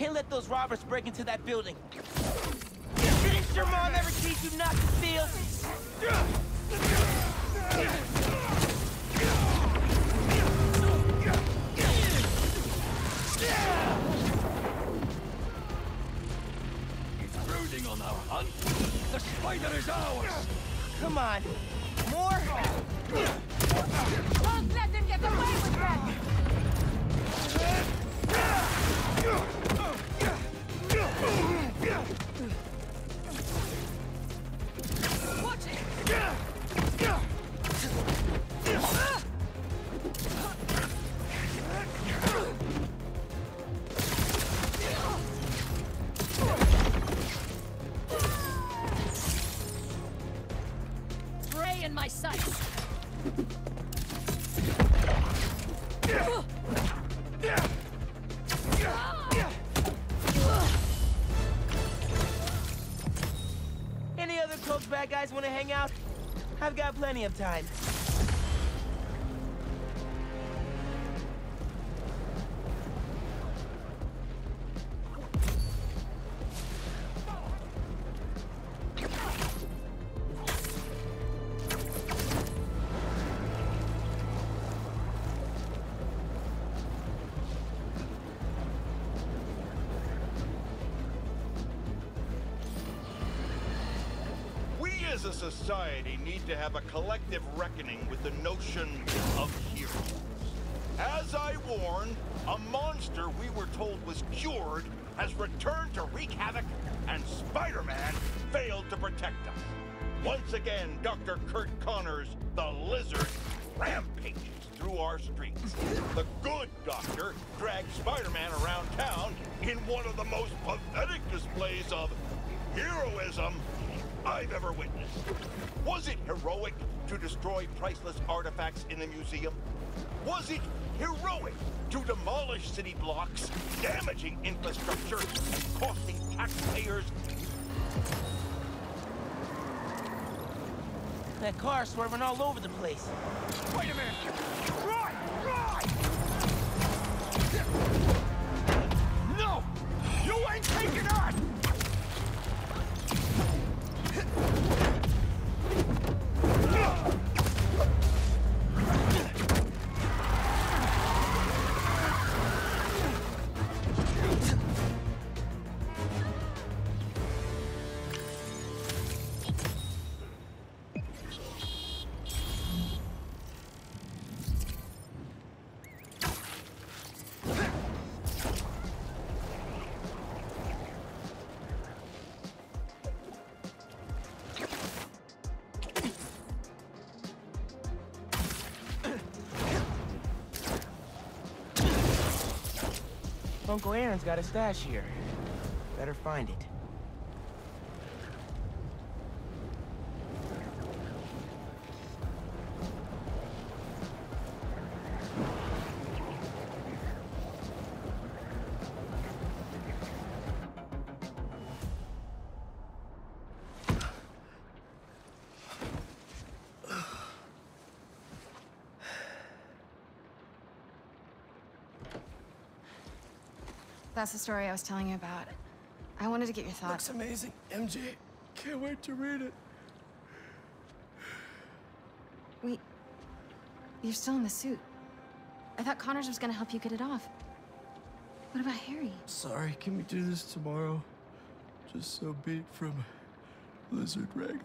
Can't let those robbers break into that building. Didn't your mom ever teach you not to steal? He's brooding on our hunt. The spider is ours. Come on. More? Don't let them get away with that! Oh! Plenty of time. As a society need to have a collective reckoning with the notion of heroes. As I warned, a monster we were told was cured has returned to wreak havoc, and Spider-Man failed to protect us. Once again, Dr. Curt Connors, the lizard, rampages through our streets. The good doctor drags Spider-Man around town in one of the most pathetic displays of heroism I've ever witnessed. Was it heroic to destroy priceless artifacts in the museum? Was it heroic to demolish city blocks, damaging infrastructure, and costing taxpayers That car swerving all over the place. Wait a minute. Right, right. No, you ain't taking. Uncle Aaron's got a stash here. Better find it. That's the story I was telling you about. I wanted to get your thoughts. Looks amazing, MJ. Can't wait to read it. Wait. You're still in the suit. I thought Connors was gonna help you get it off. What about Harry? Sorry, can we do this tomorrow? Just so beat from Lizard Wrangler.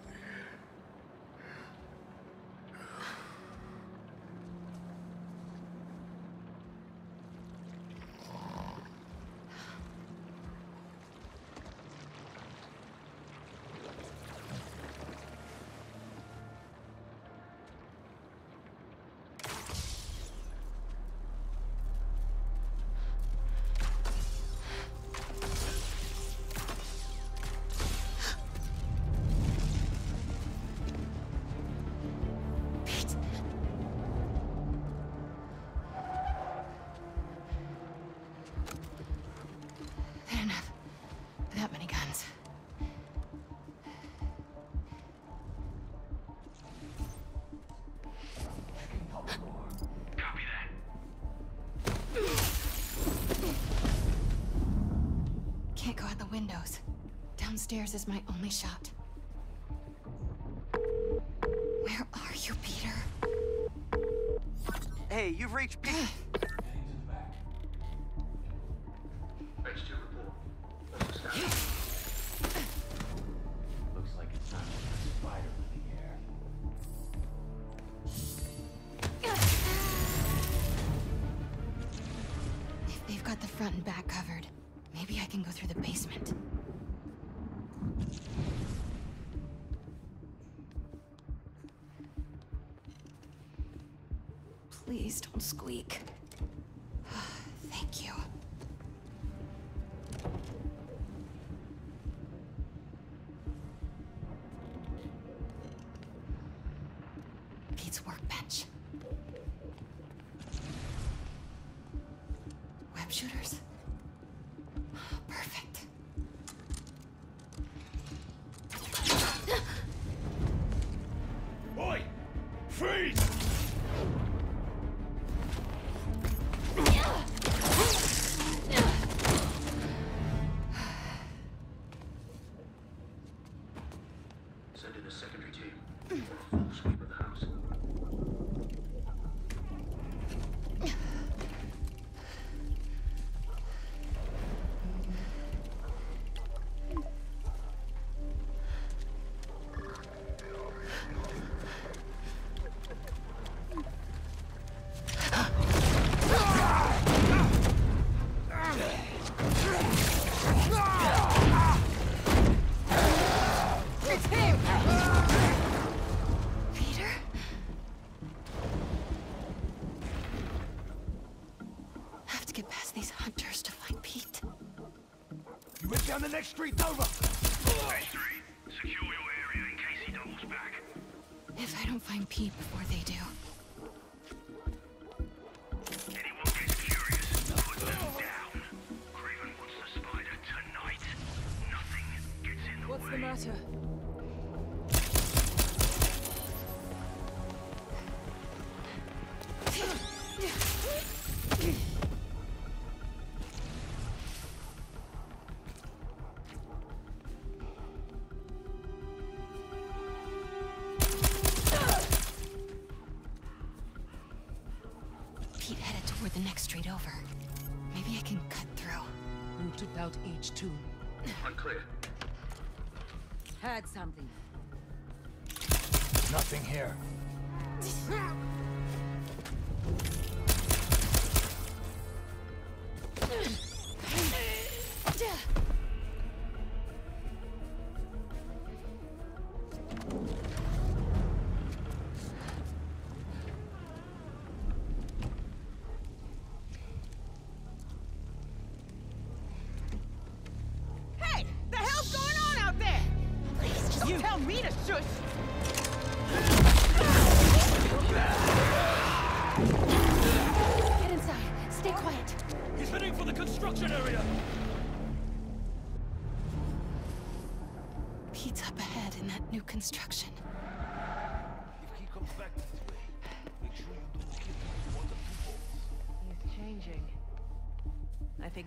windows. Downstairs is my only shot. Where are you, Peter? Hey, you've reached Peter. Freeze! the next street over. H3, secure your area in case he doubles back. If I don't find Pete before they do, had something. Nothing here.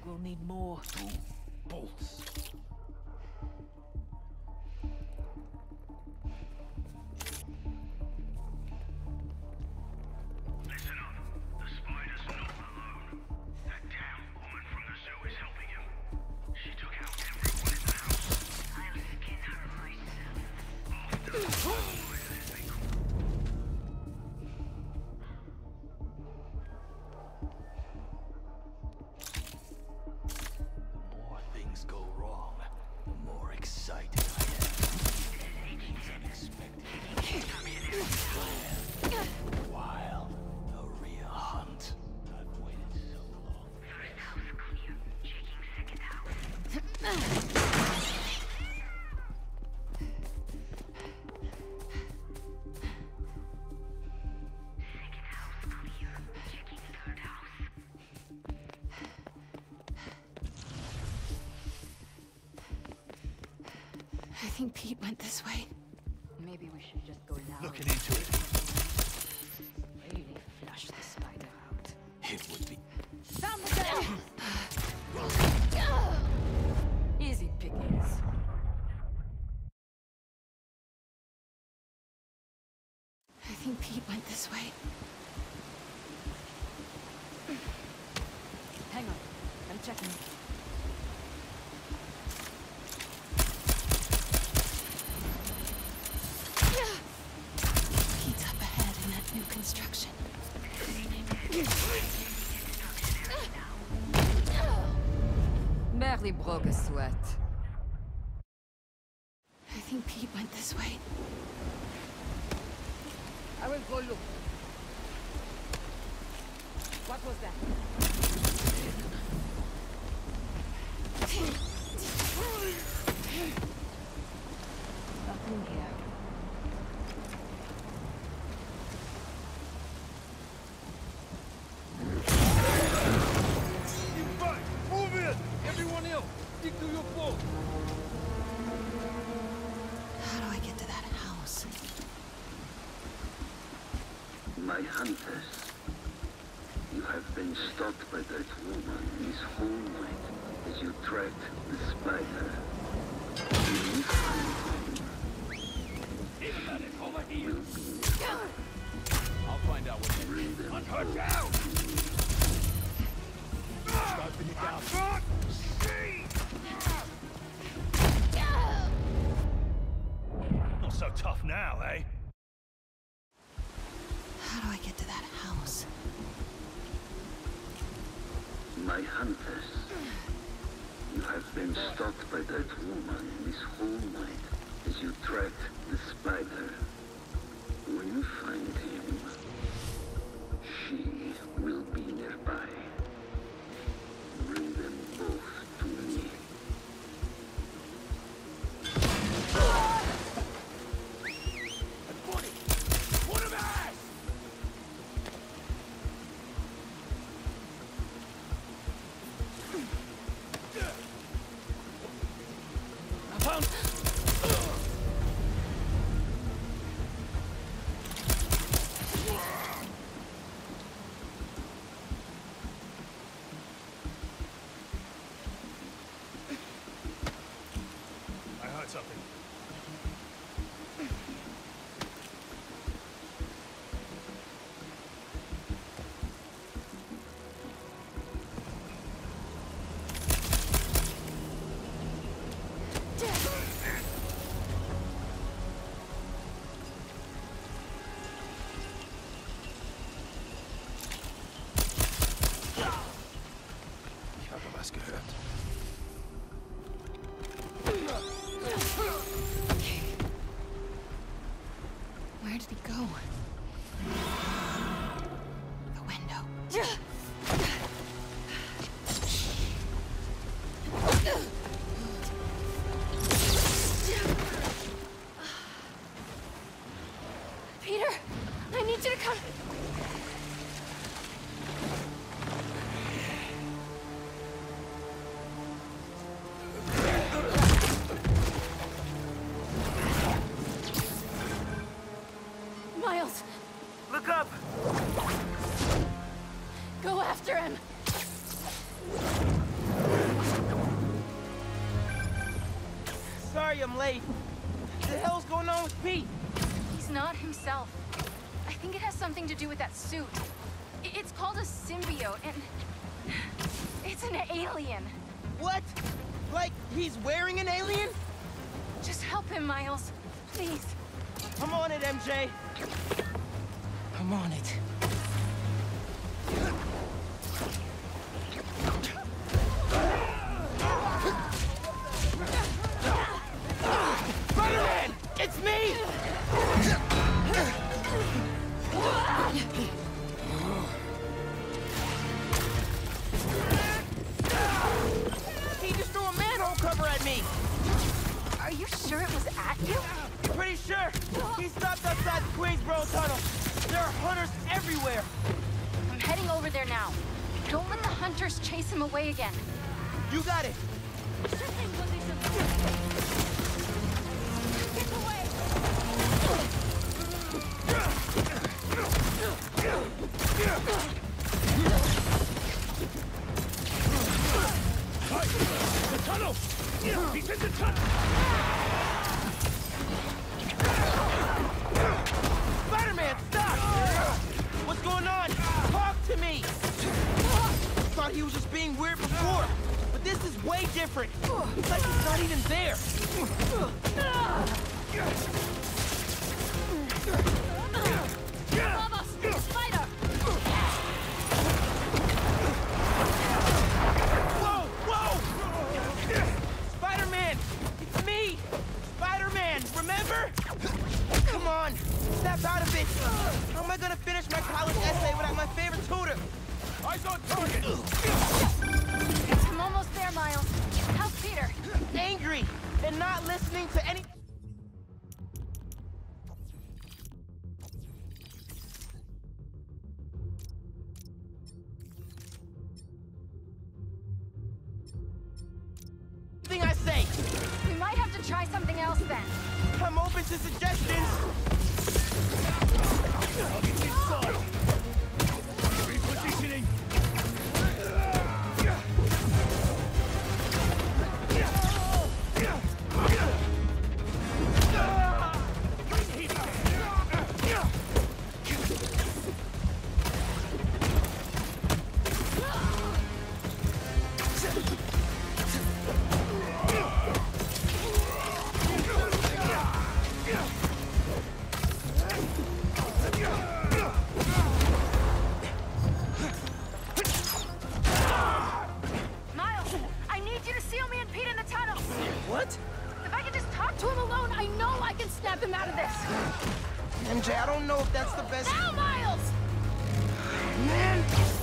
We'll need more. Ooh. think Pete went this way. Maybe we should just go now. Looking into it. Really flush the spider out. It would be. Easy pickings. I think Pete went this way. Hang on. I'm checking. Brogeswet. stopped by that woman, Miss night as you tracked the spider. with He's not himself. I think it has something to do with that suit. It's called a symbiote, and it's an alien. What? Like, he's wearing an alien? Just help him, Miles. Please. I'm on it, MJ. I'm on it. Try something else then. I'm open to suggestions. Target inside. Repositioning. Torn alone, I know I can snap him out of this. MJ, I don't know if that's the best... Now, Miles! Man!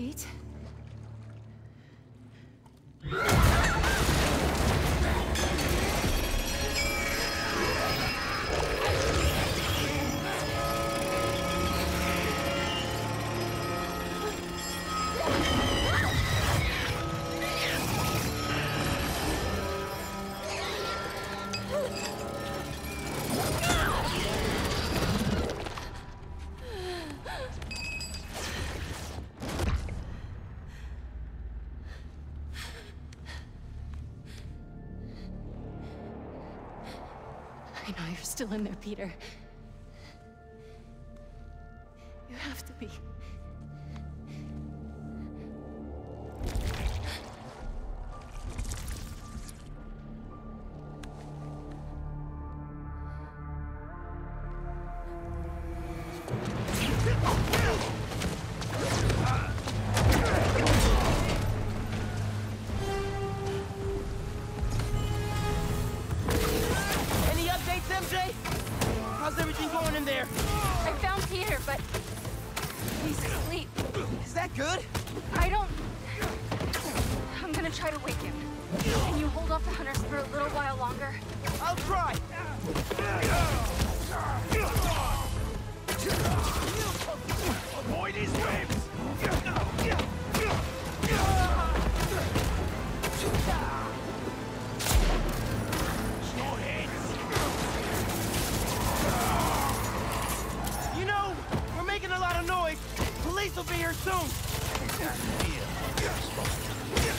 Петь? still in there, Peter. that good? I don't... I'm gonna try to wake him. Can you hold off the hunters for a little while longer? I'll try! Avoid his whips! police will be here soon!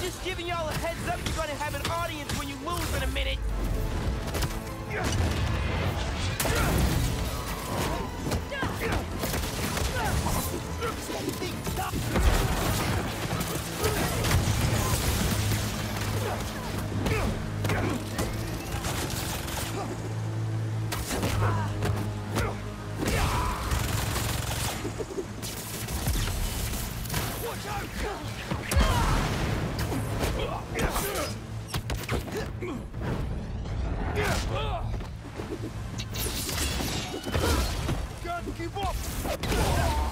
Just giving y'all a heads up you're gonna have an audience when you lose in a minute! Ah! Can't keep up!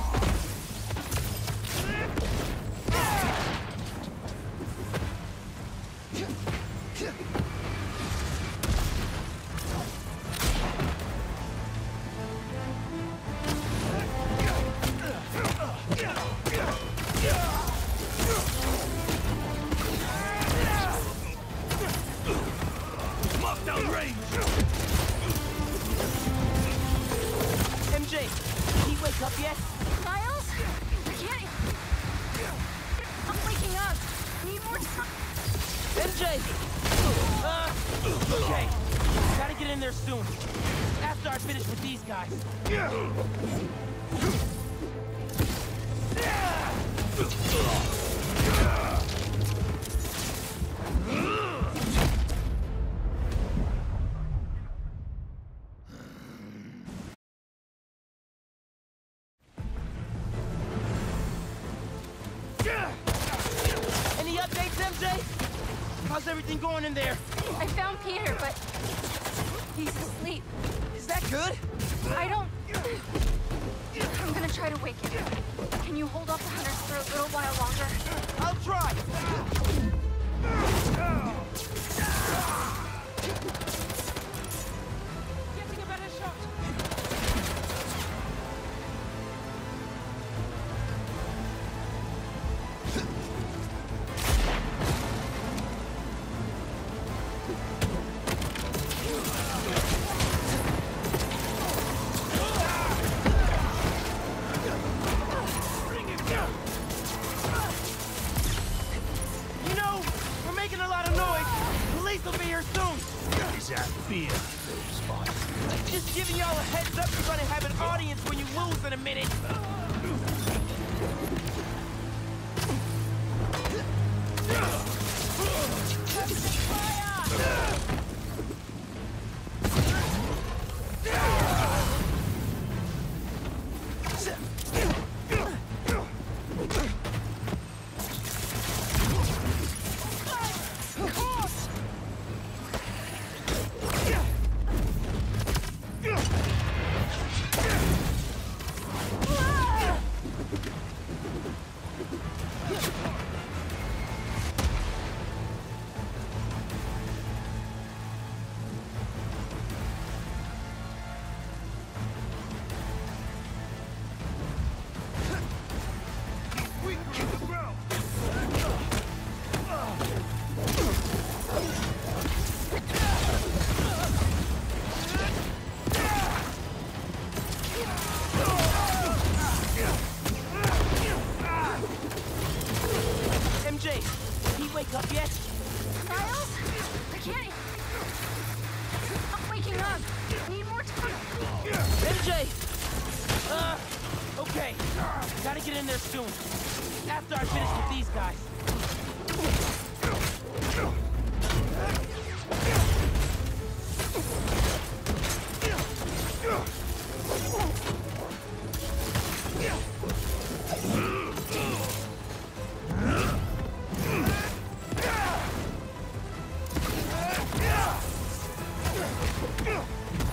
Yeah. Uh.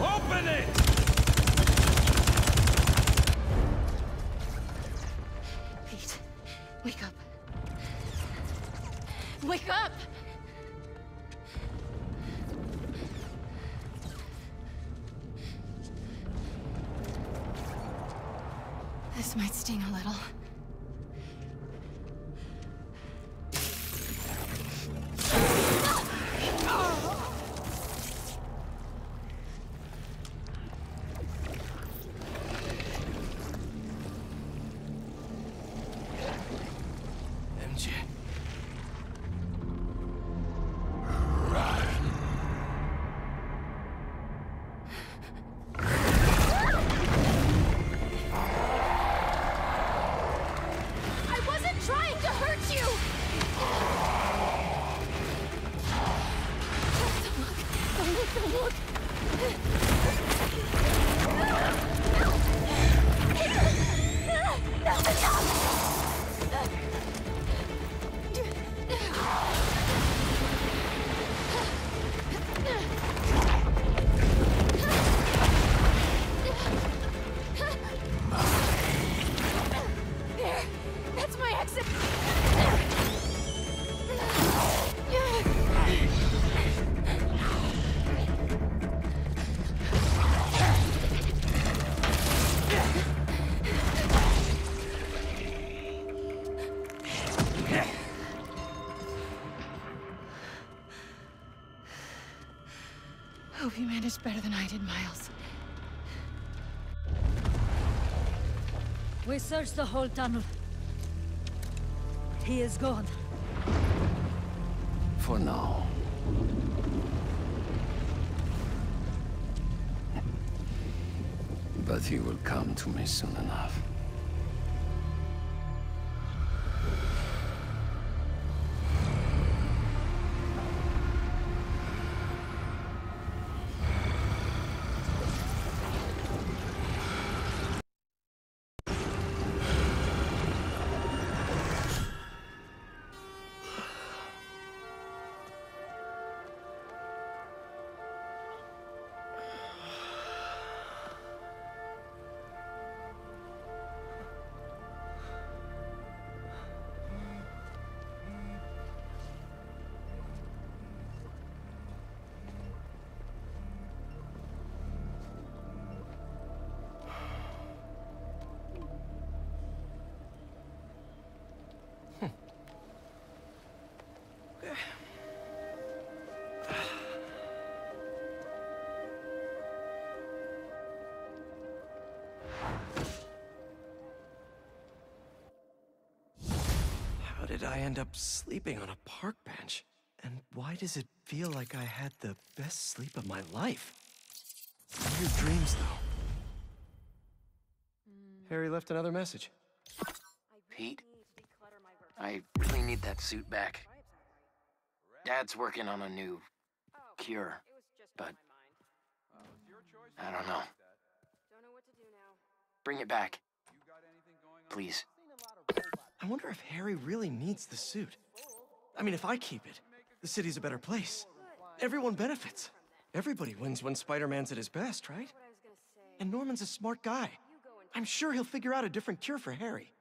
Open it! Look! We searched the whole tunnel. He is gone. For now. But he will come to me soon enough. Did I end up sleeping on a park bench? And why does it feel like I had the best sleep of my life? Weird dreams, though. Harry left another message. Pete, I really need that suit back. Dad's working on a new cure, but I don't know. Bring it back. Please. I wonder if Harry really needs the suit. I mean, if I keep it, the city's a better place. Everyone benefits. Everybody wins when Spider-Man's at his best, right? And Norman's a smart guy. I'm sure he'll figure out a different cure for Harry.